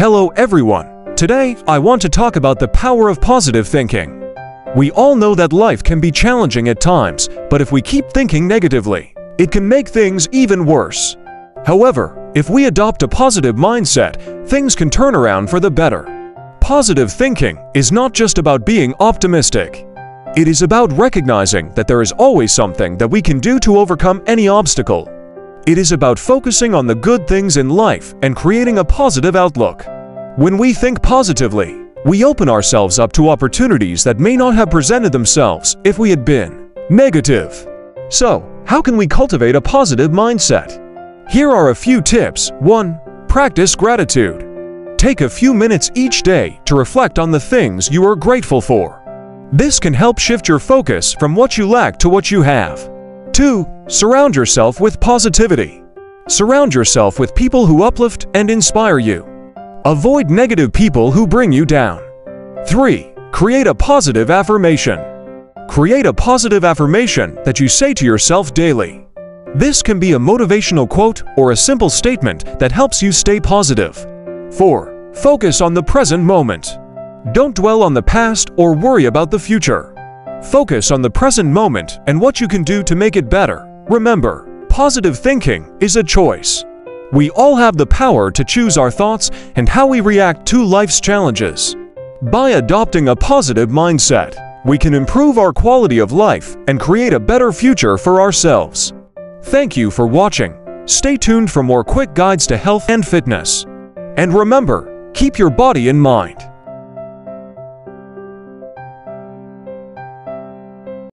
Hello everyone! Today, I want to talk about the power of positive thinking. We all know that life can be challenging at times, but if we keep thinking negatively, it can make things even worse. However, if we adopt a positive mindset, things can turn around for the better. Positive thinking is not just about being optimistic. It is about recognizing that there is always something that we can do to overcome any obstacle. It is about focusing on the good things in life and creating a positive outlook. When we think positively, we open ourselves up to opportunities that may not have presented themselves if we had been negative. So, how can we cultivate a positive mindset? Here are a few tips. 1. Practice gratitude. Take a few minutes each day to reflect on the things you are grateful for. This can help shift your focus from what you lack to what you have. 2. Surround yourself with positivity. Surround yourself with people who uplift and inspire you. Avoid negative people who bring you down. 3. Create a positive affirmation. Create a positive affirmation that you say to yourself daily. This can be a motivational quote or a simple statement that helps you stay positive. 4. Focus on the present moment. Don't dwell on the past or worry about the future. Focus on the present moment and what you can do to make it better. Remember, positive thinking is a choice. We all have the power to choose our thoughts and how we react to life's challenges. By adopting a positive mindset, we can improve our quality of life and create a better future for ourselves. Thank you for watching. Stay tuned for more quick guides to health and fitness. And remember, keep your body in mind.